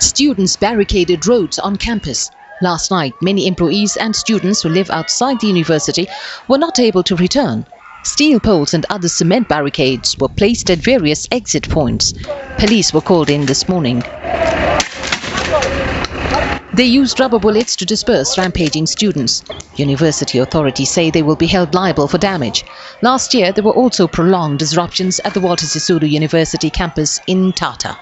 Students barricaded roads on campus. Last night, many employees and students who live outside the university were not able to return. Steel poles and other cement barricades were placed at various exit points. Police were called in this morning. They used rubber bullets to disperse rampaging students. University authorities say they will be held liable for damage. Last year, there were also prolonged disruptions at the Walter Sisulu University campus in Mthatha.